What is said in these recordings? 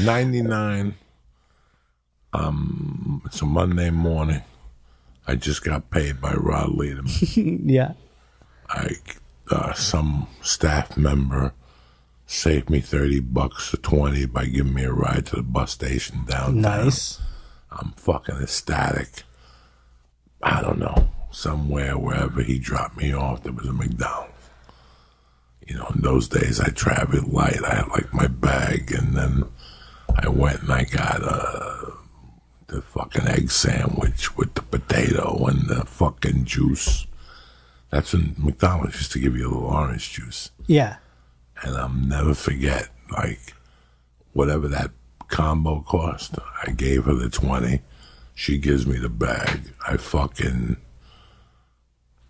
99. Um, it's a Monday morning. I just got paid by Rod Leadham. yeah. I uh, some staff member saved me thirty bucks or twenty by giving me a ride to the bus station downtown. Nice. I'm fucking ecstatic. I don't know somewhere wherever he dropped me off there was a McDonald's. You know, in those days I traveled light. I had like my bag, and then I went and I got uh, the fucking egg sandwich with the potato and the fucking juice. That's when McDonald's used to give you a little orange juice. Yeah. And I'll never forget, like, whatever that combo cost, I gave her the 20. She gives me the bag. I fucking,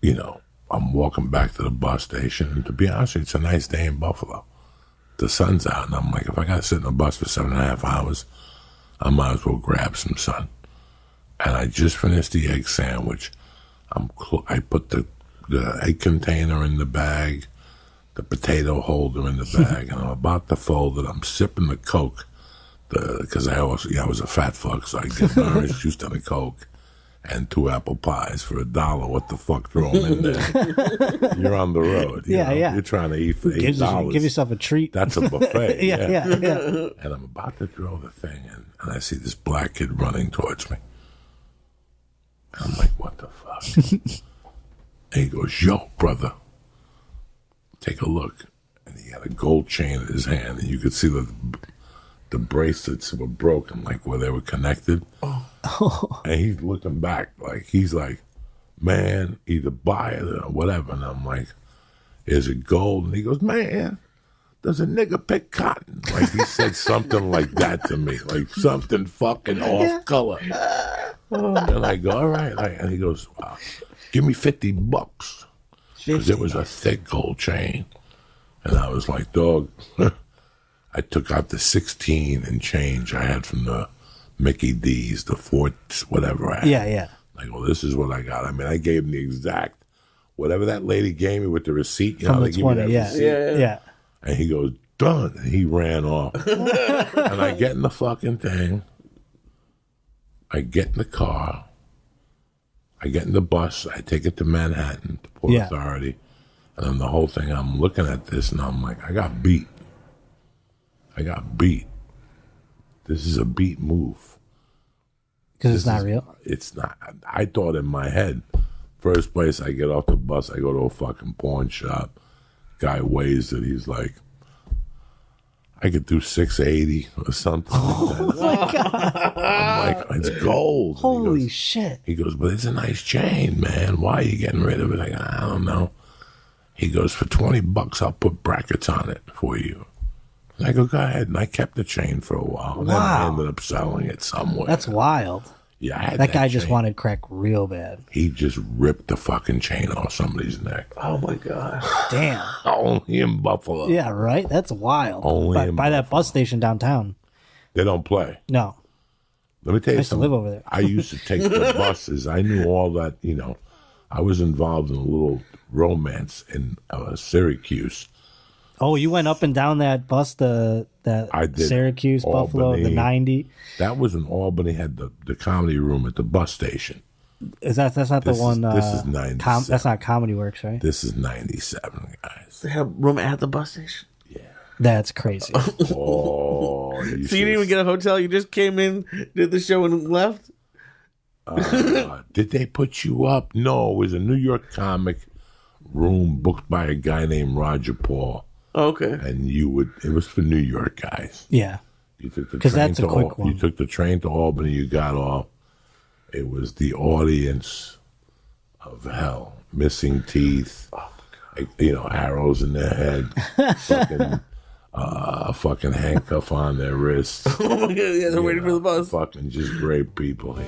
you know, I'm walking back to the bus station. And to be honest it's a nice day in Buffalo. The sun's out, and I'm like, if I got to sit in a bus for seven and a half hours, I might as well grab some sun. And I just finished the egg sandwich. I'm cl- I put the the egg container in the bag, the potato holder in the bag, and I'm about to fold it. I'm sipping the Coke, because I was yeah, I was a fat fuck, so I get orange juice and a Coke and two apple pies for a dollar. What the fuck? Throw them in there. You're on the road. you Yeah, know? yeah. You're trying to eat for eight dollars. give yourself a treat. That's a buffet. yeah, yeah, yeah. And I'm about to throw the thing in, and I see this black kid running towards me. I'm like, what the fuck? and he goes, yo, brother, take a look. And he had a gold chain in his hand, and you could see the the bracelets were broken, like where they were connected. Oh. and he's looking back, like he's like, man, either buy it or whatever. And I'm like, is it gold? And he goes, man, does a nigga pick cotton? Like he said something like that to me, like something fucking off color. And I go, all right. Like, and he goes, wow, give me 50 bucks. Because it was a thick gold chain. And I was like, dog, I took out the 16 and change I had from the Mickey D's, the Fort, whatever I had. Yeah, yeah. I go, this is what I got. I mean, I gave him the exact, whatever that lady gave me with the receipt. You know, From they the give you 20, that yeah. receipt. Yeah, yeah. And he goes, done. And he ran off. and I get in the fucking thing. I get in the car. I get in the bus. I take it to Manhattan, to Port Yeah. Authority. And then the whole thing, I'm looking at this and I'm like, I got beat. I got beat. This is a beat move. Because it's not is- real. It's not. I thought in my head, first place I get off the bus, I go to a fucking pawn shop. Guy weighs it. He's like, I could do 680 or something. Oh like that. Oh I'm like, it's gold. And he Holy goes- shit. He goes, but it's a nice chain, man. Why are you getting rid of it? I go, I don't know. He goes, for 20 bucks, I'll put brackets on it for you. And I go, go ahead. And I kept the chain for a while. And then I ended up selling it somewhere. That's wild. yeah, I had That guy just wanted crack real bad. He just ripped the fucking chain off somebody's neck. Oh my god. Damn. Only in Buffalo. Yeah, right? That's wild. Only by, in by that bus station downtown. They don't play. No. Let me tell you I you used to live over there. I used to take the buses. I knew all that, you know. I was involved in a little romance in uh, Syracuse. Oh, you went up and down that bus, the that I did. Syracuse, Buffalo, the Albany. 90. That was in Albany, had the, the comedy room at the bus station. Is that that's not This the is- one? Uh, this is 97. com- that's not Comedy Works, right? This is 97, guys. They have room at the bus station. Yeah, that's crazy. Oh, you So you didn't even get a hotel. You just came in, did the show, and left. Uh, did they put you up? No, it was a New York comic room booked by a guy named Roger Paul. Oh, okay. And you would, it was for New York guys. yeah. You took the 'Cause train that's a to quick Al- one. You took the train to Albany. You got off. It was the audience of hell, missing teeth, like, you know, arrows in their head, fucking, uh, fucking handcuff on their wrists. Oh my god. Yeah, they're waiting for the bus. Fucking just great people here.